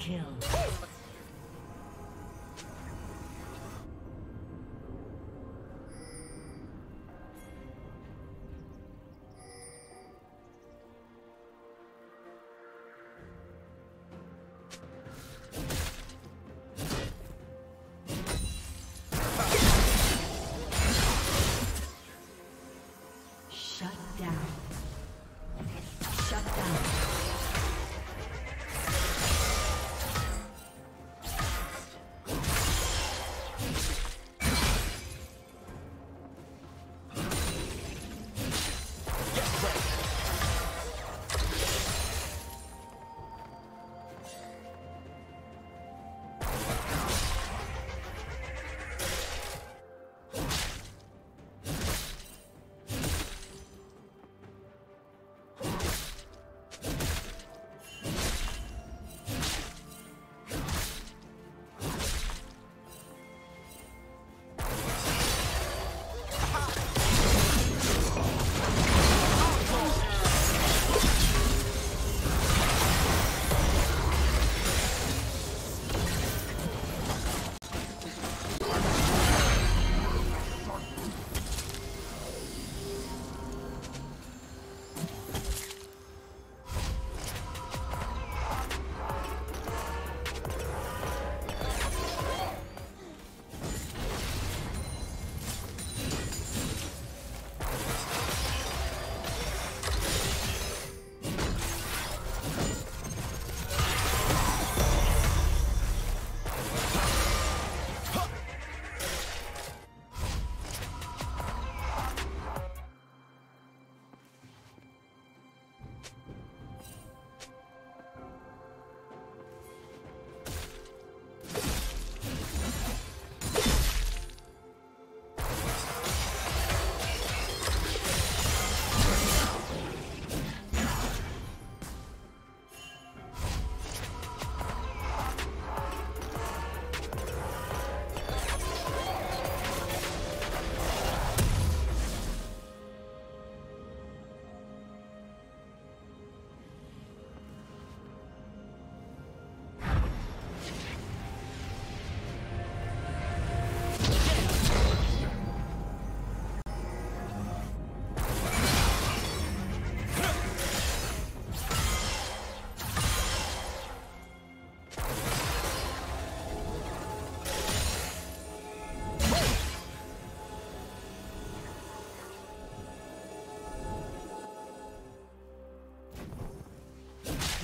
Kill.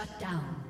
Shut down.